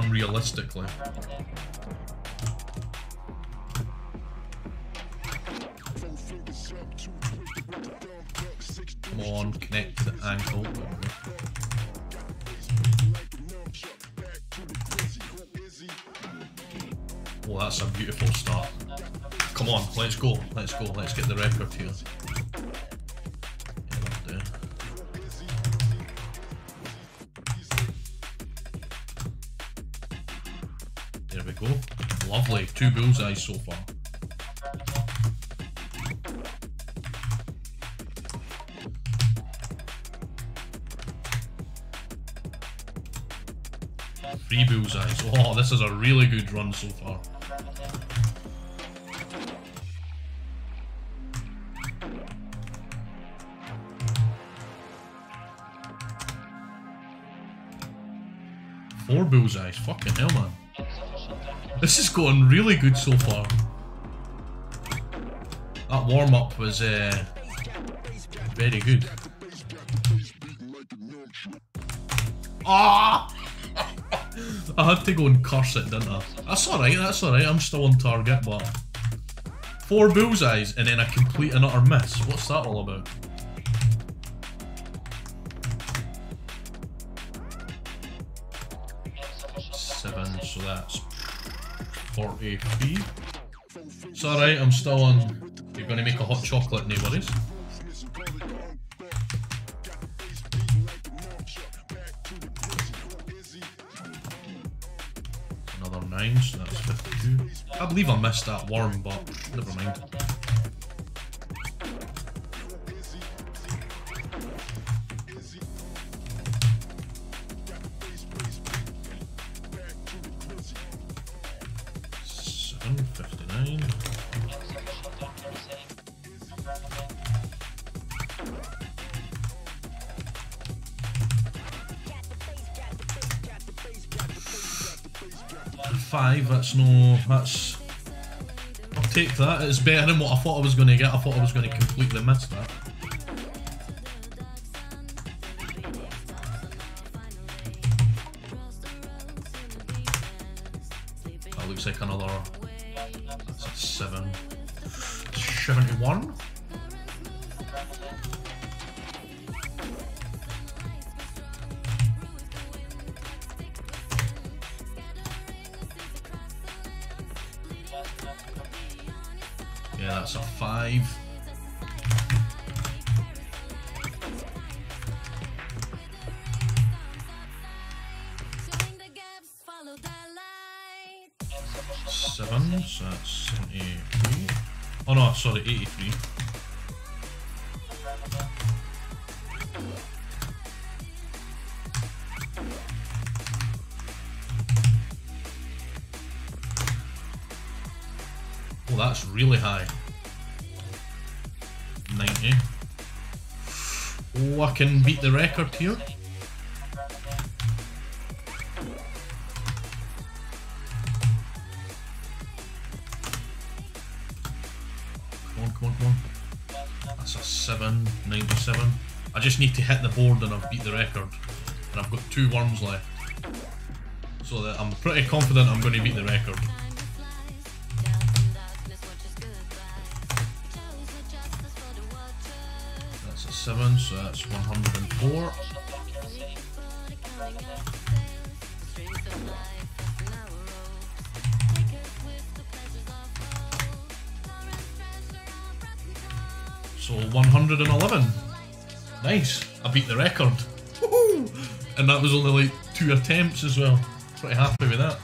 unrealistically. Come on, connect the ankle. Oh, that's a beautiful start. Come on, let's go, let's go, let's get the record here. Go. Lovely. Two bullseyes so far. Three bullseyes. Oh, this is a really good run so far. Four bullseyes. Fucking hell, man. This is going really good so far. That warm-up was uh, very good. Ah! I had to go and curse it, didn't I? That's alright, that's alright, I'm still on target, but... Four bullseyes and then a complete and utter miss. What's that all about? Seven, so that's 43. It's alright, I'm still on... You're gonna make a hot chocolate, no worries. Another 9, so that's 52. I believe I missed that worm, but never mind. Nine. Five, that's no that's I'll take that. It's better than what I thought I was gonna get. I thought I was gonna completely miss that. That looks like another seven. Seventy-one? Yeah, that's a five. Seven, so that's 73. Oh no, sorry, 83. Oh, that's really high. 90. Oh, I can beat the record here. Come on, come on, come on. That's a 7, 97. I just need to hit the board and I've beat the record. And I've got two worms left. So that I'm pretty confident I'm going to beat the record. That's a 7, so that's 104. So 111. Nice. I beat the record. Woohoo! And that was only like two attempts as well. Pretty happy with that.